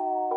you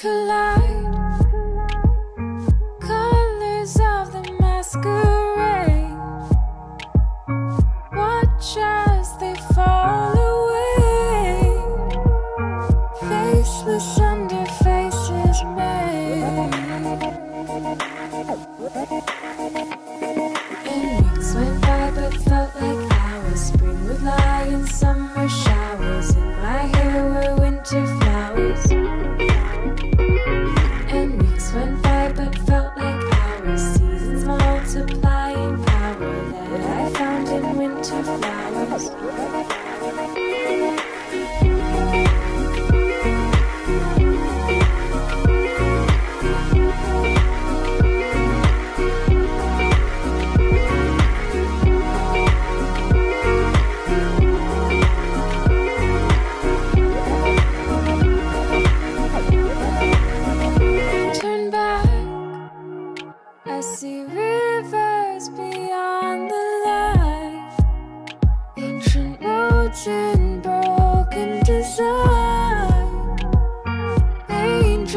collide. Colors of the masquerade. Watch out. abraço.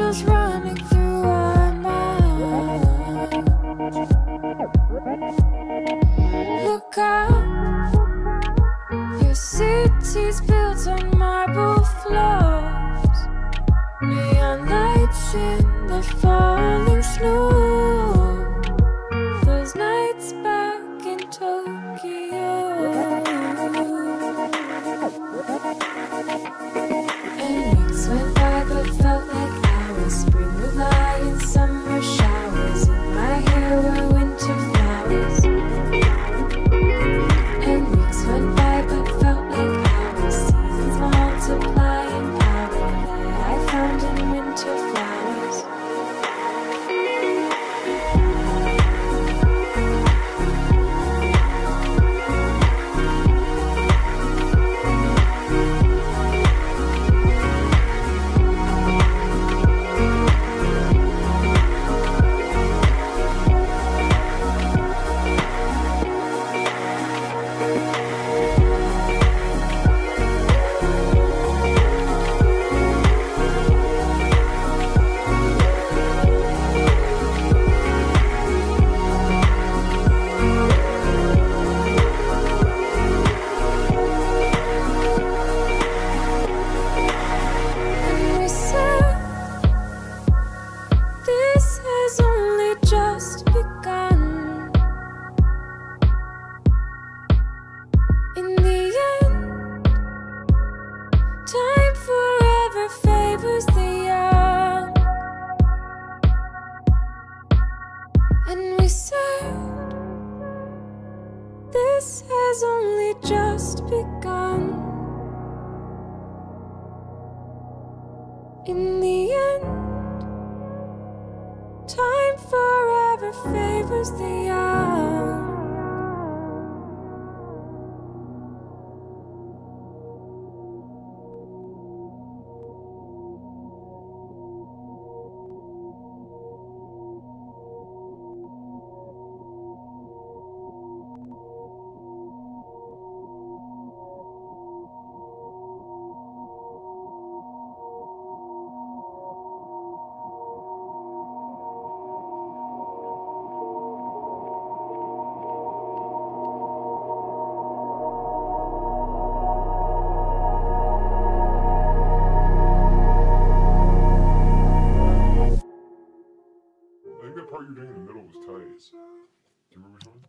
just running through my mind. Look up, your city's built on marble floors, neon lights in the falling snow. Those nights back in Tokyo. And we said, This has only just begun. In the end, time forever favors the young. Do you remember which one?